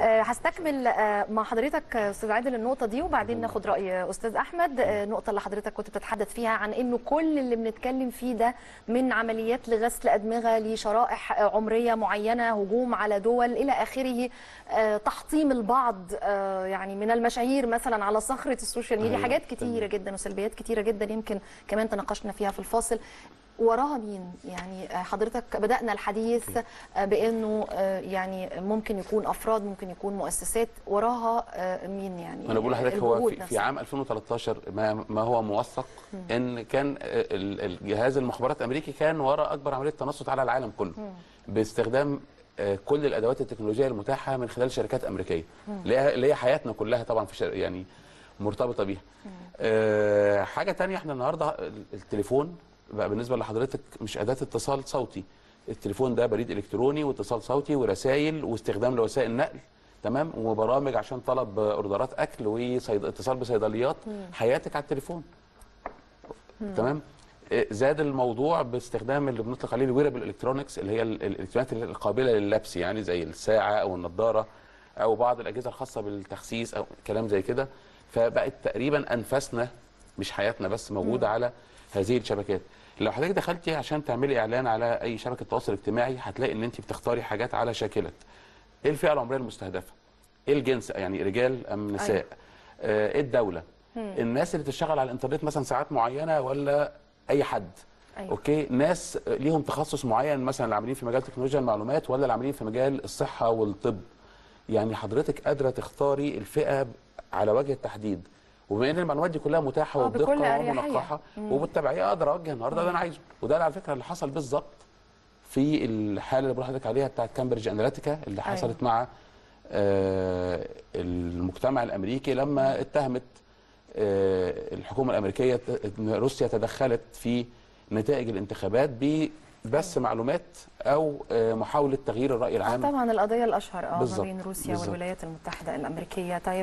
آه، هستكمل آه، مع حضرتك آه، أستاذ عادل النقطة دي وبعدين ناخد رأي أستاذ أحمد. النقطة اللي حضرتك كنت بتتحدث فيها عن إنه كل اللي بنتكلم فيه ده من عمليات لغسل أدمغة لشرائح عمرية معينة هجوم على دول إلى آخره تحطيم البعض يعني من المشاهير مثلا على صخرة السوشيال ميديا. أيوة، حاجات كتيرة جدا وسلبيات كتيرة جدا يمكن كمان تناقشنا فيها في الفاصل. وراها مين؟ يعني آه، حضرتك بدأنا الحديث آه، بأنه آه، يعني ممكن يكون أفراد ممكن يكون مؤسسات. وراها مين يعني؟ أنا بقول لحضرتك هو في, في. عام 2013 ما, ما هو موثق إن كان ال- الجهاز المخابرات الأمريكي كان وراء أكبر عملية تنصت على العالم كله باستخدام كل الأدوات التكنولوجية المتاحة من خلال شركات أمريكية. اللي هي- حياتنا كلها طبعا في شر... يعني مرتبطة بيها. آه، حاجة تانية إحنا النهارده ال- التليفون بقى بالنسبة لحضرتك مش أداة اتصال صوتي. التليفون ده بريد إلكتروني واتصال صوتي ورسائل واستخدام لوسائل نقل تمام؟ وبرامج عشان طلب أوردرات أكل واتصال بصيدليات حياتك على التليفون. تمام؟ آه، زاد الموضوع باستخدام اللي بنطلق عليه ال wearable electronics اللي هي ال- الالكترونيات القابلة لللبس يعني زي الساعة أو النضارة أو بعض الأجهزة الخاصة بالتخسيس أو كلام زي كده. فبقت تقريبا انفاسنا مش حياتنا بس موجودة على هذه الشبكات. لو حضرتك دخلتي عشان تعملي إعلان على أي شبكة تواصل اجتماعي هتلاقي إن انت بتختاري حاجات على شاكله إيه الفئة العمرية المستهدفة؟ إيه الجنس يعني رجال أم نساء؟ أيوة. آه، إيه الدولة؟ الناس اللي بتشتغل على الإنترنت مثلا ساعات معينة ولا أي حد؟ أيوة. أوكي؟ ناس ليهم تخصص معين مثلا اللي عاملين في مجال تكنولوجيا المعلومات ولا اللي عاملين في مجال الصحة والطب. يعني حضرتك قادرة تختاري الفئة على وجه التحديد. وبما إن المعلومات دي كلها متاحة آه، وبدقه. ومنقحة وبالتبعية أقدر أوجه النهارده اللي أنا عايزه. وده على فكرة اللي حصل بالظبط في الحالة اللي بقول لحضرتك عليها بتاعت كامبريدج أناليتيكا اللي أيوة. حصلت مع آه، المجتمع الأمريكي لما اتهمت آه، الحكومة الأمريكية ان روسيا تدخلت في نتائج الانتخابات ببث معلومات أو آه، محاولة تغيير الرأي العام. طبعا القضية الأشهر آه ما بين روسيا بالظبط. والولايات المتحدة الأمريكية. طيب.